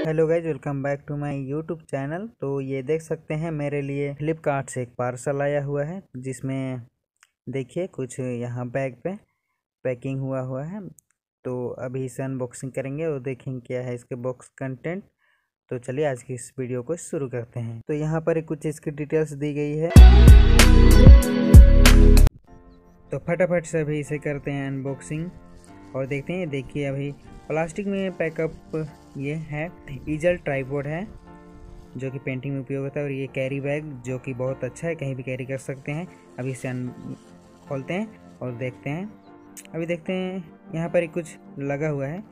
Hello guys welcome back to my YouTube channel. तो ये देख सकते हैं, मेरे लिए फ्लिपकार्ट से एक पार्सल आया हुआ है, जिसमें देखिए कुछ यहाँ बैग पे पैकिंग हुआ हुआ है। तो अभी इसे अनबॉक्सिंग करेंगे और देखेंगे क्या है इसके बॉक्स कंटेंट तो चलिए आज की इस वीडियो को शुरू करते हैं। तो यहाँ पर कुछ इसकी डिटेल्स दी गई है। तो फटाफट से अभी इसे करते हैं अनबॉक्सिंग और देखते हैं देखिए अभी प्लास्टिक में पैकअप ये है ईजल ट्राईपोर्ड है जो कि पेंटिंग में उपयोग होता है और ये कैरी बैग जो कि बहुत अच्छा है कहीं भी कैरी कर सकते हैं। अभी इसे खोलते हैं और देखते हैं। अभी देखते हैं यहाँ पर कुछ लगा हुआ है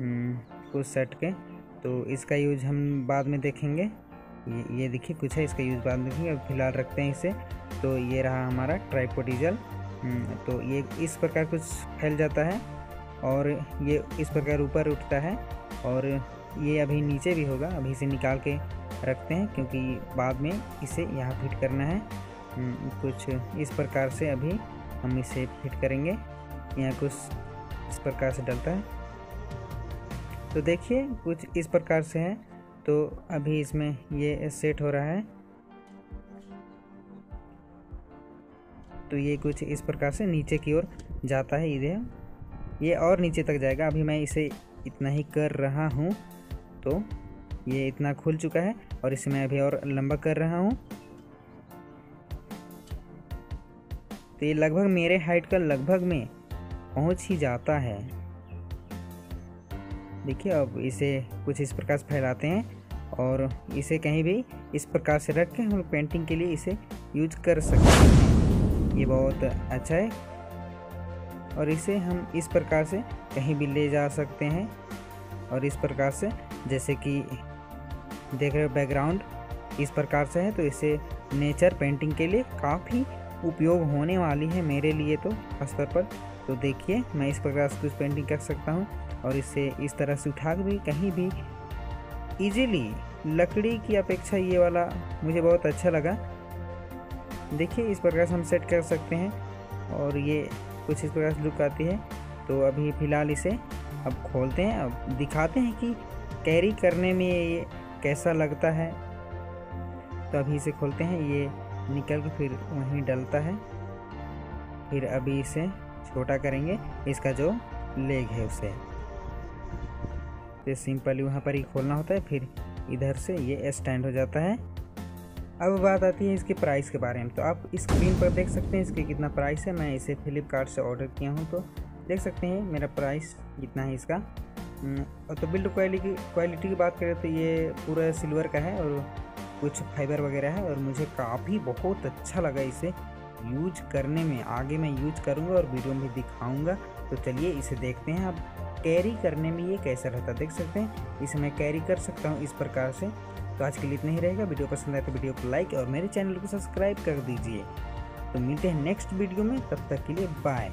कुछ सेट के तो इसका यूज़ हम बाद में देखेंगे। ये ये देखिए कुछ है इसका यूज़ बाद में देखेंगे फ़िलहाल रखते हैं इसे। तो ये रहा हमारा हम्म, तो ये इस प्रकार कुछ फैल जाता है। और ये इस प्रकार ऊपर उठता है और ये अभी नीचे भी होगा अभी इसे निकाल के रखते हैं क्योंकि बाद में इसे यहाँ फिट करना है। हम्म, कुछ इस प्रकार से अभी हम इसे फिट करेंगे। यहाँ कुछ इस प्रकार से डलता है। तो देखिए कुछ इस प्रकार से है। तो अभी इसमें ये सेट हो रहा है। तो ये कुछ इस प्रकार से नीचे की ओर जाता है इधर। ये और नीचे तक जाएगा। अभी मैं इसे इतना ही कर रहा हूँ तो ये इतना खुल चुका है और इसे मैं अभी और लंबा कर रहा हूँ। तो ये लगभग मेरे हाइट का लगभग में पहुँच ही जाता है। देखिए, अब इसे कुछ इस प्रकार से फैलाते हैं और इसे कहीं भी इस प्रकार से रख के हम पेंटिंग के लिए इसे यूज़ कर सकते हैं। ये बहुत अच्छा है। और इसे हम इस प्रकार से कहीं भी ले जा सकते हैं। और इस प्रकार से, जैसे कि देख रहे हो बैकग्राउंड इस प्रकार से है तो इसे नेचर पेंटिंग के लिए काफ़ी उपयोग होने वाली है मेरे लिए तो खासतौर पर। तो देखिए, मैं इस प्रकार से कुछ पेंटिंग कर सकता हूँ और इसे इस तरह से उठा भी, कहीं भी। इजीली लकड़ी की अपेक्षा ये वाला मुझे बहुत अच्छा लगा। देखिए, इस प्रकार से हम सेट कर सकते हैं। और ये कुछ इस प्रकार से लुक आती है। तो अभी फ़िलहाल इसे अब खोलते हैं, अब दिखाते हैं कि कैरी करने में ये कैसा लगता है। तो अभी इसे खोलते हैं, ये निकल के फिर वहीं डलता है। फिर अभी इसे छोटा करेंगे, इसका जो लेग है उसे। तो सिंपली वहाँ पर ही खोलना होता है, फिर इधर से ये स्टैंड हो जाता है। अब बात आती है इसके प्राइस के बारे में। तो आप स्क्रीन पर देख सकते हैं इसके कितना प्राइस है। मैं इसे फ्लिपकार्ट से ऑर्डर किया हूँ तो देख सकते हैं मेरा प्राइस कितना है इसका। हम्म, और तो बिल्ड क्वालिटी क्वालिटी की बात करें तो ये पूरा सिल्वर का है और कुछ फाइबर वगैरह है और मुझे काफ़ी बहुत अच्छा लगा इसे यूज़ करने में। आगे मैं यूज़ करूँगा और वीडियो में दिखाऊँगा। तो चलिए इसे देखते हैं। अब कैरी करने में ये कैसा रहता देख सकते हैं। इसे मैं कैरी कर सकता हूँ इस प्रकार से। तो आज के लिए इतना ही रहेगा। वीडियो पसंद आए तो वीडियो को लाइक और मेरे चैनल को सब्सक्राइब कर दीजिए। तो मिलते हैं नेक्स्ट वीडियो में, तब तक के लिए बाय।